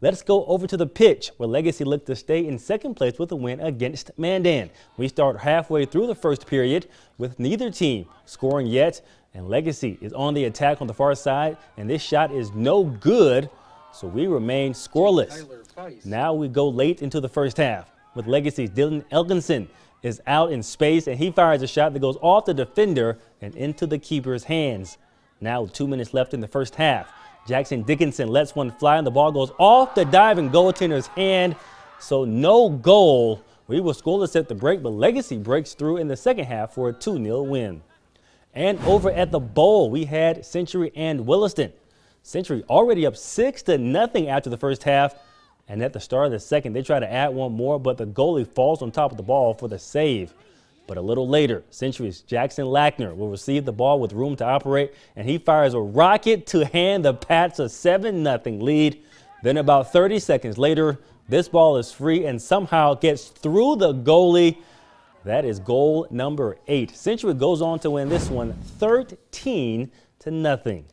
Let's go over to the pitch where Legacy looked to stay in second place with a win against Mandan. We start halfway through the first period with neither team scoring yet, and Legacy is on the attack on the far side, and this shot is no good, so we remain scoreless. Now we go late into the first half with Legacy's Dylan Elkinson is out in space, and he fires a shot that goes off the defender and into the keeper's hands. Now two minutes left in the first half. Jackson Dickinson lets one fly, and the ball goes off the diving goaltender's hand. So no goal. We will scoreless at the break, but Legacy breaks through in the second half for a 2-0 win. And over at the bowl, we had Century and Williston. Century already up six to nothing after the first half. And at the start of the second, they try to add one more, but the goalie falls on top of the ball for the save. But a little later, Century's Jackson Lackner will receive the ball with room to operate, and he fires a rocket to hand the Pats a 7 0 lead. Then, about 30 seconds later, this ball is free and somehow gets through the goalie. That is goal number eight. Century goes on to win this one 13 to nothing.